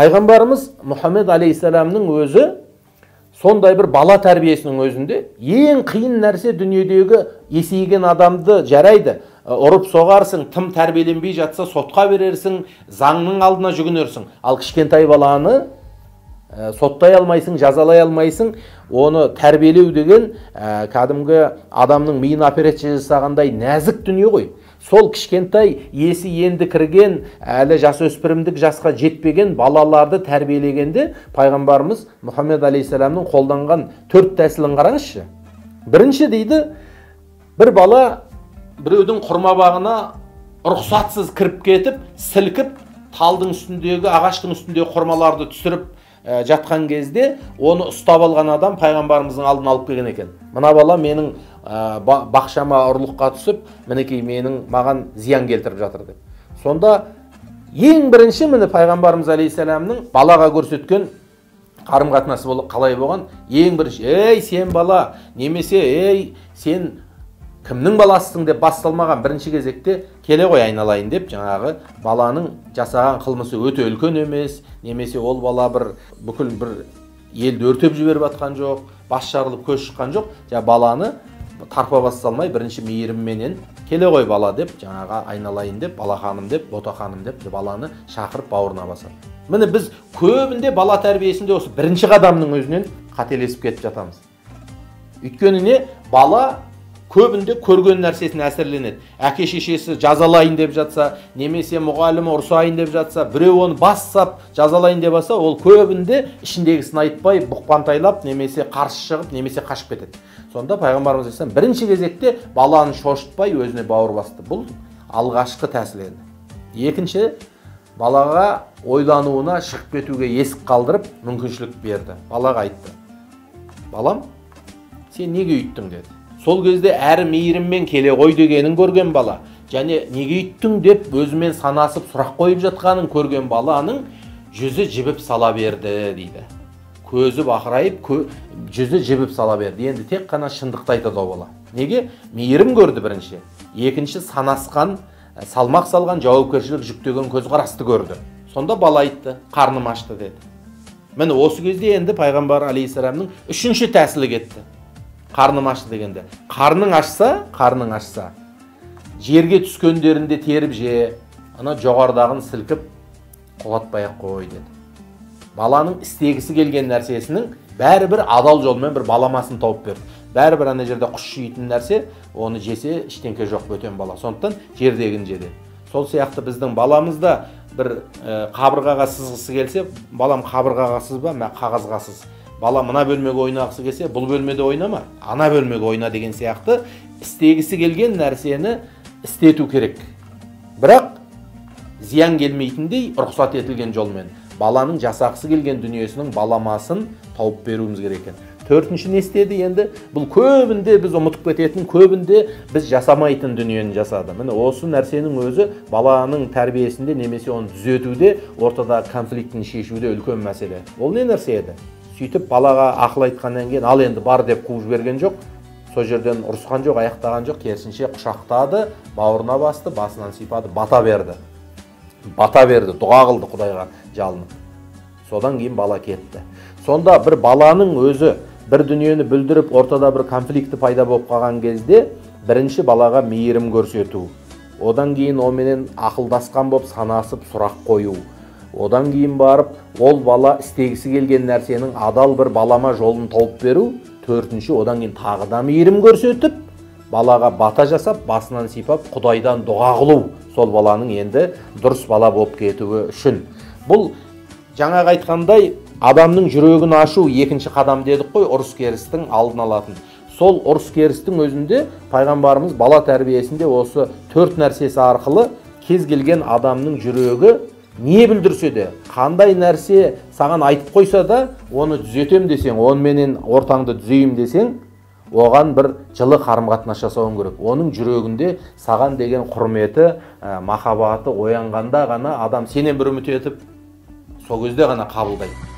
пайғамбарымыз мұхаммед алейхисаламның өзі сондай бір бала тәрбиесінің өзінде ең қиын нәрсе дүниедегі есейген адамды жарайды ұрып соғарсың тым тәрбиеленбей жатса сотқа берерсің заңның алдына жүгінерсің ал кішкентай баланы ә, соттай алмайсың жазалай алмайсың оны тәрбиелеу деген ә, кәдімгі адамның миына операция жасағандай нәзік дүние ғой сол кішкентай есі енді кірген әлі жасөспірімдік жасқа жетпеген балаларды тәрбиелегенде пайғамбарымыз мұхаммед алейхисаламның қолданған төрт тәсілін қараңызшы. Бірінші дейді бір бала біреудің құрма бағына рұқсатсыз кіріп кетіп сілкіп талдың үстіндегі ағаштың үстіндегі құрмаларды түсіріп ә, жатқан кезде оны ұстап алған адам пайғамбарымыздың алдына алып келген екен. Мына бала менің ә, бақшама ұрлыққа түсіп мінекей менің маған зиян келтіріп жатыр деп. Сонда ең бірінші міне пайғамбарымыз алейхисаламның балаға көрсеткен қарым қатынасы қалай болған? Ең бірінші ей сен бала немесе ей сен кімнің баласысың деп басталмаған бірінші кезекте келе ғой айналайын деп жаңағы баланың жасаған қылмысы өте үлкен емес немесе ол бала бір бүкіл бір елді өртеп жіберіп жатқан жоқ бас жарылып көз шыққан жоқ. Жаңағы баланы тарпа бас салмай бірінші мейірімменен келе ғой бала деп жаңағы айналайын деп бала ханым деп бота ханым деп баланы шақырып бауырына басады. Міне біз көбінде бала тәрбиесінде осы бірінші қадамның өзінен қателесіп кетіп жатамыз. Өйткені не? Бала көбінде көрген нәрсесіне әсерленеді әке шешесі жазалайын деп жатса немесе мұғалімі ұрсайын деп жатса біреу оны бас сап жазалайын деп жатса ол көбінде ішіндегісін айтпай бұқпантайлап немесе қарсы шығып немесе қашып кетеді. Сонда пайғамбарымыз айтқан бірінші кезекте баланы шошытпай өзіне бауыр басты. Бұл алғашқы тәсіл еді екінші балаға ойлануына шығып кетуге есік қалдырып мүмкіншілік берді. Балаға айтты. Балам сен неге үйттің? деді. Сол кезде әрі мейіріммен келе ғой дегенін көрген бала. Және неге үйттің деп өзімен санасып сұрақ қойып жатқанын көрген баланың жүзі жібіп сала берді дейді. Көзі бақырайып кө, жүзі жібіп сала берді. Енді тек қана шындықты айтады ол бала. Неге? Мейірім көрді бірінші. Екінші санасқан салмақ салған жауапкершілік жүктеген көзқарасты көрді. Сонда бала айтты қарным ашты деді. Міне осы кезде енді пайғамбар алейхисаламның үшінші тәсілі кетті. Қарным ашты дегенде. Қарның ашса қарның ашса. Жерге түскендерінде теріп же ана жоғарыдағын сілкіп құлатпай ақ қой деді. Баланың істегісі келген нәрсесінің бәрібір адал жолмен бір баламасын тауып берді. Бәрібір ана жерде құс жейтін нәрсе оны жесе ештеңке жоқ бөтен бала. Сондықтан жердегін жеді. Сол сияқты біздің баламыз да бір ә, қабырғаға сызғысы келсе балам қабырғаға сызба мә қағазға сыз бала мына бөлмеге ойнағысы келсе бұл бөлмеде ойнама ана бөлмеге ойна деген сияқты істегісі келген нәрсені істету керек бірақ зиян келмейтіндей рұқсат етілген жолмен баланың жасағысы келген дүниесінің баламасын тауып беруіміз керек екен төртінші не істеді енді бұл көбінде біз ұмытып кететін көбінде біз жасамайтын дүниені жасады міне осы нәрсенің өзі баланың тәрбиесінде немесе оны түзетуде ортадағы конфликтін шешуде үлкен мәселе ол не нәрсе еді сөйтіп балаға ақыл айтқаннан кейін ал енді бар деп қуып жіберген жоқ. Сол жерден ұрысқан жоқ аяқтаған жоқ. Керісінше құшақтады бауырына басты басынан сипады бата берді. Бата берді дұға қылды құдайға жалынып. Содан кейін бала кетті. Сонда бір баланың өзі бір дүниені бүлдіріп ортада бір конфликті пайда болып қалған кезде бірінші балаға мейірім көрсету. Одан кейін оменен ақылдасқан болып санасып сұрақ қою. Одан кейін барып ол бала істегісі келген нәрсенің адал бір балама жолын тауып беру төртінші одан кейін тағы да мейірім көрсетіп балаға бата жасап басынан сипап құдайдан дұға қылу сол баланың енді дұрыс бала болып кетуі үшін. Бұл жаңағы айтқандай адамның жүрегін ашу екінші қадам дедік қой ұрыс керістің алдын алатын. Сол ұрыс керістің өзінде пайғамбарымыз бала тәрбиесінде осы төрт нәрсесі арқылы кез келген адамның жүрегі не білдірсе де қандай нәрсе саған айтып қойса да оны түзетем десең оныменен ортаңды түзеймін десең оған бір жылы қарым қатынас жасауың керек. Оның жүрегінде саған деген құрметі ә, махаббаты оянғанда ғана адам сенен бір үміт етіп сол кезде ғана қабылдайды.